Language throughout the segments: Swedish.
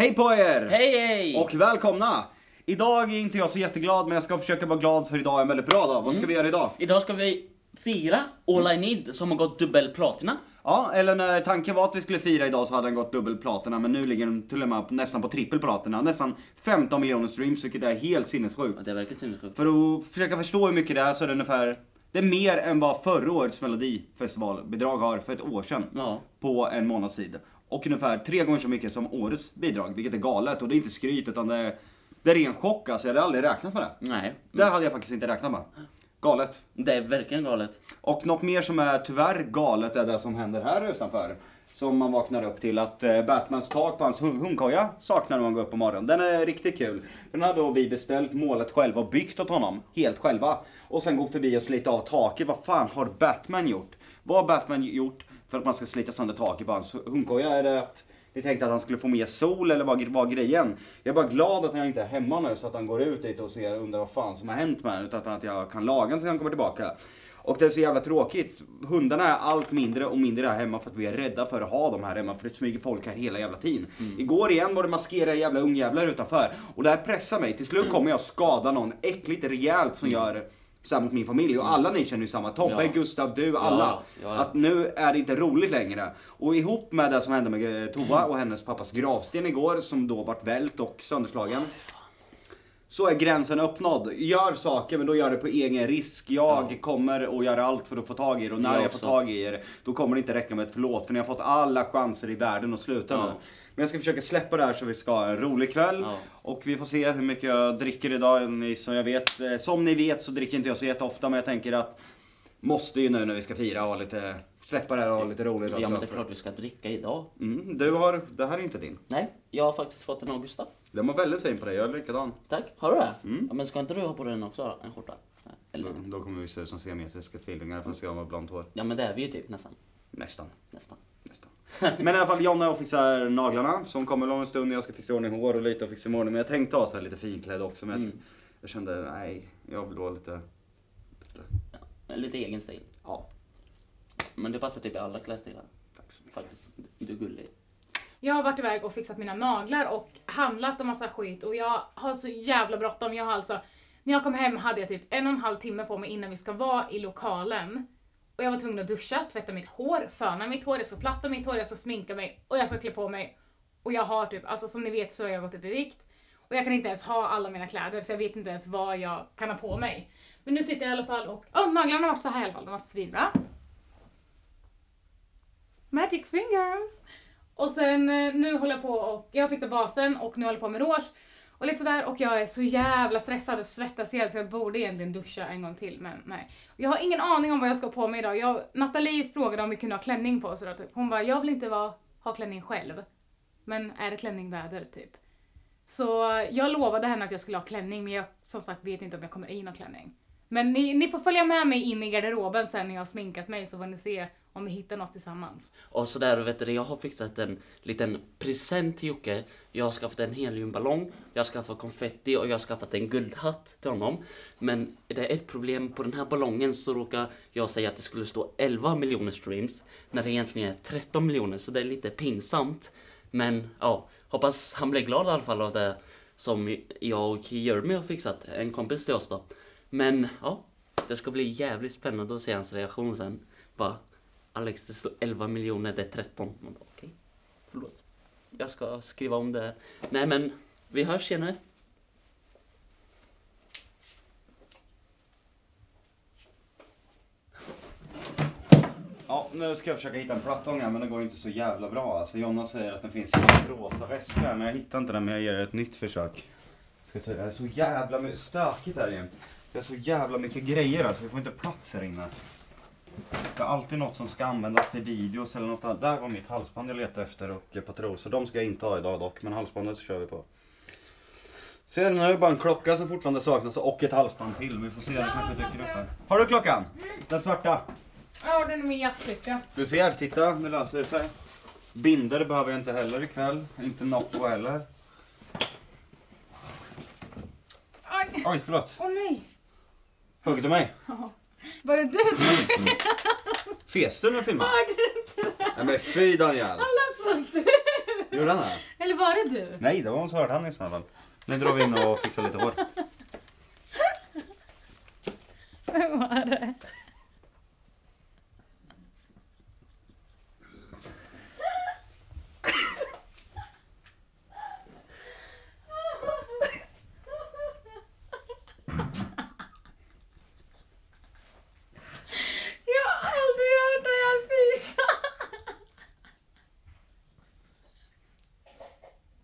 Hej på er! Hej hej! Och välkomna! Idag är inte jag så jätteglad men jag ska försöka vara glad för idag är en väldigt bra dag. Vad ska vi göra idag? Idag ska vi fira All I Need som har gått dubbelplatina. Ja, eller när tanken var att vi skulle fira idag så hade den gått dubbelplatina men nu ligger den till och med på- nästan på trippelplatina. Nästan 15 miljoner streams vilket är helt sinnessjukt. Ja, det är verkligen sinnessjukt. För att försöka förstå hur mycket det är så är det ungefär det är mer än vad förra årets melodifestivalbidrag har för ett år sedan. Ja. På en månads tid. Och ungefär tre gånger så mycket som årets bidrag, vilket är galet. Och det är inte skryt utan det är, det är ren chock alltså. Jag hade aldrig räknat med det. Nej, Det hade jag faktiskt inte räknat med. Galet. det är verkligen galet. Och något mer som är tyvärr galet är det som händer här utanför. Som man vaknar upp till att eh, Batmans tak på hans hund- hundkoja saknar när man går upp på morgonen. Den är riktigt kul. Den har då vi beställt, målet själva och byggt åt honom. Helt själva. Och sen gå förbi och slita av taket. Vad fan har Batman gjort? Vad har Batman gjort för att man ska slita sönder taket på hans hundkoja? Är det att vi tänkte att han skulle få mer sol eller vad var grejen? Jag är bara glad att han inte är hemma nu så att han går ut dit och ser undrar vad fan som har hänt med honom. Utan att jag kan laga honom så han kommer tillbaka. Och det är så jävla tråkigt. Hundarna är allt mindre och mindre här hemma för att vi är rädda för att ha dem här hemma för det smyger folk här hela jävla tiden. Igår igen var det maskerade jävla ungjävlar utanför. Och det här pressar mig. Till slut kommer jag skada någon äckligt rejält som gör så här mot min familj. Och alla ni känner ju samma. Tobbe, Ja. Gustav, du, alla. Ja, ja. Att nu är det inte roligt längre. Och ihop med det som hände med eh, Tova och hennes pappas gravsten igår som då vart vält och sönderslagen. Så är gränsen uppnådd. Gör saker men då gör det på egen risk. Jag kommer att göra allt för att få tag i er och när Jag jag, får tag i er då kommer det inte räcka med ett förlåt för ni har fått alla chanser i världen att sluta Ja. nu. Men jag ska försöka släppa det här så vi ska ha en rolig kväll. Ja. Och vi får se hur mycket jag dricker idag. Ni- Som, jag vet, eh, som ni vet så dricker inte jag så jätteofta men jag tänker att måste ju nu när vi ska fira ha lite, släppa det här och ha lite roligt Ja också. men det är klart vi ska dricka idag. Mm, du har, det här är inte din. Nej, jag har faktiskt fått en av Gustav. Den var väldigt fin på dig, jag är likadan. Tack, har du det? Mm. Ja, men ska inte du ha på den också en skjorta? Eller? Mm, då kommer vi se ut som siamesiska tvillingar för att se om vi har blont hår. Ja men det är vi ju typ nästan. Nästan. Nästan. Nästan. Men i alla fall Jonna och fixar naglarna som kommer om en stund. Jag ska fixa ordning hår och lite och fixa i ordning. Men jag tänkte ha så här lite finklädd också. Men jag, Mm. jag kände nej, jag vill vara lite... lite Ja, lite egen stil. ja, Men det passar typ i alla klädstilar. tack så mycket. Faktiskt. Du är gullig. Jag har varit iväg och fixat mina naglar och handlat en massa skit och jag har så jävla bråttom. Jag har alltså, när jag kom hem hade jag typ en och en halv timme på mig innan vi ska vara i lokalen. Och jag var tvungen att duscha, tvätta mitt hår, föna mitt hår, jag ska platta mitt hår, jag ska sminka mig och jag ska klä på mig. Och jag har typ, alltså som ni vet så har jag gått upp i vikt. Och jag kan inte ens ha alla mina kläder så jag vet inte ens vad jag kan ha på mig. Men nu sitter jag i alla fall och, oh, naglarna har varit så här i alla fall, de har varit svinbra. Magic fingers! Och sen eh, nu håller jag på och jag har fixat basen och nu håller jag på med rouge och lite sådär och jag är så jävla stressad och svettas ihjäl så jag borde egentligen duscha en gång till men nej. Jag har ingen aning om vad jag ska ha på mig idag. Jag, Nathalie frågade om vi kunde ha klänning på oss idag typ. Hon bara, jag vill inte vara, ha klänning själv. Men är det klänningväder typ? Så jag lovade henne att jag skulle ha klänning men jag som sagt vet inte om jag kommer i någon klänning. Men ni, ni får följa med mig in i garderoben sen när jag har sminkat mig så får ni se om vi hittar något tillsammans. Och så där vet du, jag har fixat en liten present till Jocke. Jag har skaffat en heliumballong, jag har skaffat konfetti och jag har skaffat en guldhatt till honom. Men det är ett problem, på den här ballongen så råkar jag säga att det skulle stå 11 miljoner streams när det egentligen är 13 miljoner så det är lite pinsamt. Men ja, hoppas han blir glad i alla fall av det som jag och Jeremy har fixat, en kompis till oss då. Men ja, det ska bli jävligt spännande att se hans reaktion sen. Bara, Alex det står 11 miljoner, det är 13. Man bara, Okej, förlåt. Jag ska skriva om det. Nej men, vi hörs senare. Ja, nu ska jag försöka hitta en plattång här men det går ju inte så jävla bra. Alltså Jonna säger att den finns i en rosa väska men jag hittar inte den men jag ger det ett nytt försök. Ska ta, det är så jävla stökigt här egentligen. Det är så jävla mycket grejer alltså, vi får inte plats här inne. Det är alltid något som ska användas till videos eller något annat. Där var mitt halsband jag letade efter och ett par trosor. De ska jag inte ha idag dock, men halsbandet så kör vi på. Ser du, nu är det bara en klocka som fortfarande saknas och ett halsband till. Vi får se, det kanske dyker upp här. Har du klockan? Den svarta? Ja, den är min jackficka. Du ser, titta, nu löser det sig. Binder behöver jag inte heller ikväll. Inte Nocco heller. Aj! Oj, förlåt. Åh nej! Högg du mig? Var det du som Fes du när du filmade? hörde inte det? Nej men fy Daniel. Han lät som du! Gjorde han det? Jag Eller var det du? Nej, det var hon Sördhan i så fall. Nu drar vi in och fixar lite hår. Vem var det? Jag har aldrig hört dig fisa.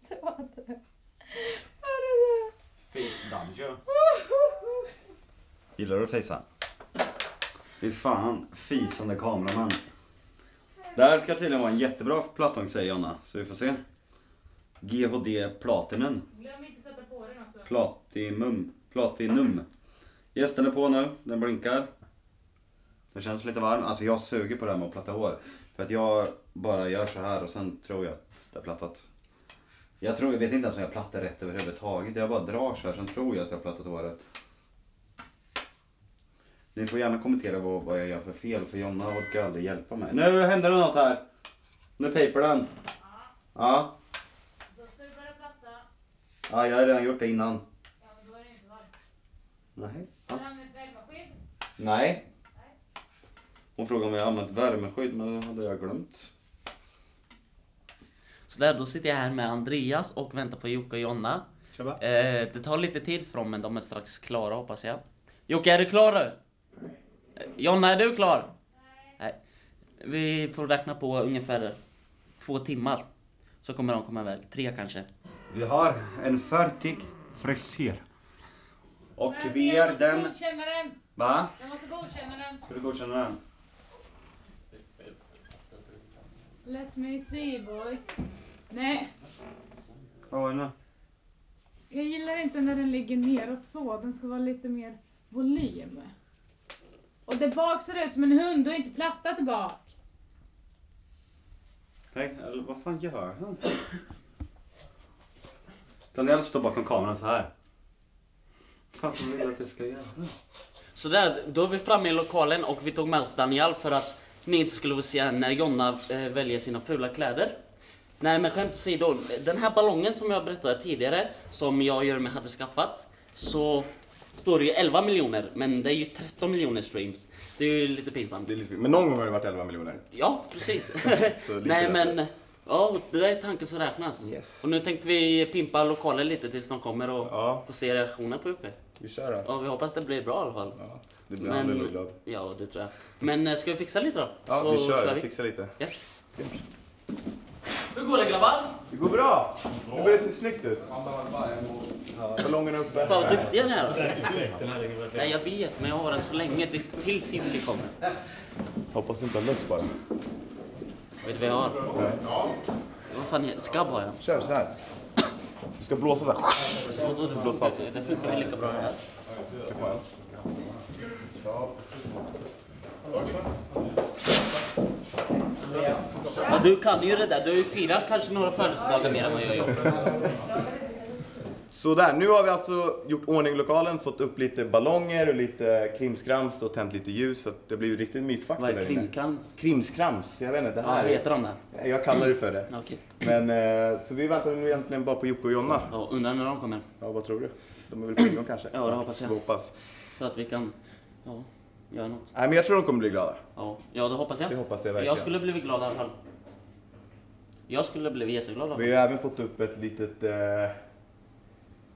Det var du. Var det du? Face dungeon. Gillar du att fejsa? Fy fan, fisande kameraman. Det här ska tydligen vara en jättebra plattång säger Jonna, så vi får se. GHD Platinum. Glöm inte sätta på den också. Platinum. Platinum. Yes, den är på nu. Den blinkar. Det känns lite varm. Alltså jag suger på det här med att platta hår. För att jag bara gör så här och sen tror jag att det är plattat. Jag tror, jag vet inte ens om jag plattar rätt överhuvudtaget. Jag bara drar så här, sen tror jag att jag har plattat håret. Ni får gärna kommentera vad, vad jag gör för fel, för Jonna orkar aldrig hjälpa mig. Nu händer det något här. Nu piper den. Ja. Då ska du börja platta. ja, jag har redan gjort det innan. Ja, men då är det inte varmt. Nej. Har Ja. du använt värmeskydd? Nej. Hon frågade om jag använt värmeskydd, men det hade jag glömt. Så där, då sitter jag här med Andreas och väntar på Jocke och Jonna. Eh, det tar lite tid för dem, men de är strax klara hoppas jag. Jocke, är du klar Jonna, är du klar? Nej. Vi får räkna på ungefär två timmar. Så kommer de komma iväg. Tre kanske. Vi har en färdig frisyr. Och vi jag är måste den... godkänna den. Va? Jag måste godkänna den. Ska du godkänna den? Let me see boy. Nej, Oj, nej. jag gillar inte när den ligger neråt så. Den ska vara lite mer volym. Och där bak ser det ut som en hund och inte plattat bak. Nej, eller vad fan gör han? Daniel står bakom kameran så här. Vad fan vill du att jag ska göra? Så där, då är vi framme i lokalen och vi tog med oss Daniel för att ni inte skulle få se när Jonna eh, väljer sina fula kläder. Nej men skämt åsido, den här ballongen som jag berättade tidigare, som jag och Jeremy hade skaffat, så står det ju 11 miljoner, men det är ju 13 miljoner streams. Det är ju lite pinsamt. Det är lite, men någon gång har det varit 11 miljoner. Ja, precis. Nej men, ja det där är tanken som räknas. Yes. Och nu tänkte vi pimpa lokalen lite tills de kommer och Ja. få se reaktionen på Jocke. Vi kör då. Ja, vi hoppas det blir bra i alla fall. Ja, det blir han väldigt glad. Ja, det tror jag. Men eh, ska vi fixa lite då? Ja, Så vi kör. vi. Vi fixar lite. Yes. Hur går det grabbar? Det går bra! Det börjar se snyggt ut. Ballongerna uppe. Fan vad duktiga ni är. Nej, jag vet, men jag har den så länge tills, Jocke kommer. Hoppas du inte har löss bara. Vet du vad jag har? Vad fan är det? Skabb har jag. Kör så här. Du ska blåsa så här. Allt. Det funkar väl lika bra det här. Ja, du kan ju det där. Du har ju firat kanske några födelsedagar mer än vad jag gjort. Så där, nu har vi alltså gjort ordning i lokalen, fått upp lite ballonger och lite krimskrams och tänt lite ljus. Så det blir ju riktigt mysfaktor Vad är där inne. Krimskrams, jag vet inte. Det här. vad heter de där? Jag kallar det för det. Okej. Men, eh, så vi väntar nu egentligen bara på Jocke och Jonna. Ja, undrar när de kommer. Ja, vad tror du? De är väl på ingång kanske? Ja, det hoppas jag. Vi hoppas. Så att vi kan, ja, göra något. Nej, men jag tror de kommer bli glada. Ja, ja det hoppas jag. Det hoppas jag verkligen. Jag skulle blivit glad i alla fall. Jag skulle blivit jätteglad alla Vi har även fått upp ett litet, eh, ja,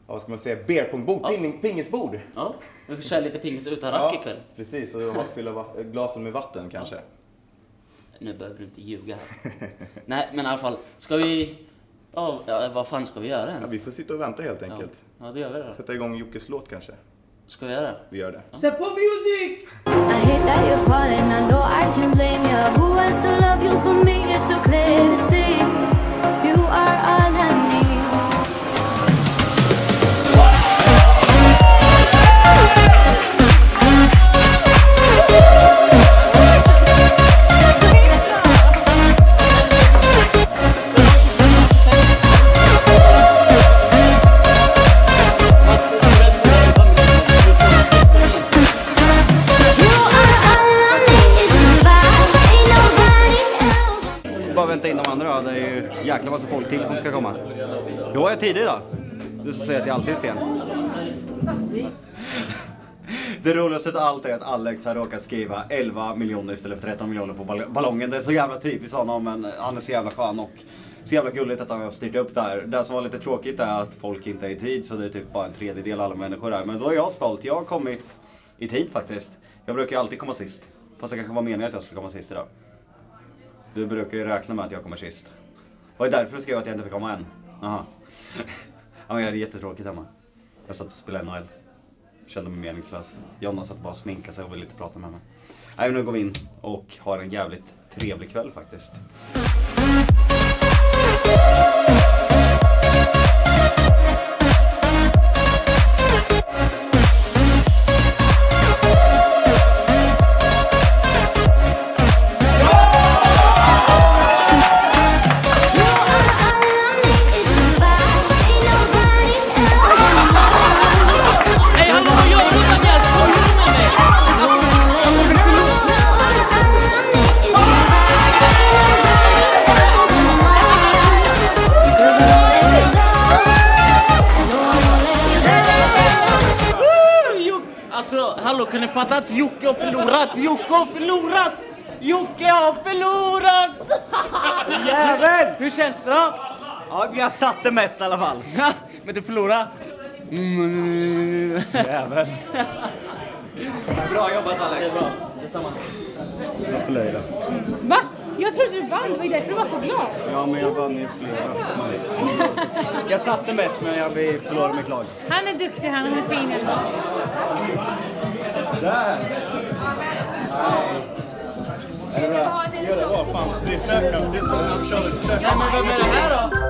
vad ska man säga, beerpongbord, Ja. Ping, pingisbord. Ja, vi får köra lite pingis utan rack ikväll. precis. Och fylla glasen med vatten kanske. Nu behöver du inte ljuga här. Nej, men i alla fall. Ska vi... Ja, ja, vad fan ska vi göra Ja, ens? vi får sitta och vänta helt Ja, enkelt. ja det gör vi då. Sätta igång Jockes låt kanske. Ska vi göra det? Vi gör det. Sätt på music! I andra då? Det är ju jäkla massa folk till som ska komma. Jag är tidig då. Du ska säga att jag alltid är sen. Det roligaste av allt är att Alex har råkat skriva 11 miljoner istället för 13 miljoner på ballongen. Det är så jävla typiskt honom men han är så jävla skön och så jävla gulligt att han har styrt upp det här. Det som var lite tråkigt är att folk inte är i tid så det är typ bara en tredjedel av alla människor här. Men då är jag stolt. Jag har kommit i tid faktiskt. Jag brukar ju alltid komma sist. Fast det kanske var meningen att jag skulle komma sist idag. Du brukar ju räkna med att jag kommer sist. Var det därför du skrev att jag inte fick komma än? Jaha. ja, men jag hade jättetråkigt hemma. Jag satt och spelade NHL. Kände mig meningslös. Jonna satt bara och sminkade sig och ville inte prata med mig. Nej, nu går vi in och har en jävligt trevlig kväll faktiskt. Att Jocke har förlorat? Jocke har förlorat! Jocke har förlorat! Jävel! Hur känns det då? Ja, jag satte mest i alla fall. Men du förlorade? Mm. Jävel. Bra jobbat Alex. Detsamma. Jag förlöjde. Jag trodde du vann, det var ju därför du var så glad. Ja, men jag vann ju flera. Jag satte mest, men jag blir- förlorade med klag. Han är duktig, han är fin i alla fall. Där! Ja, det var fan. Det är snökaos. Det är men vem är det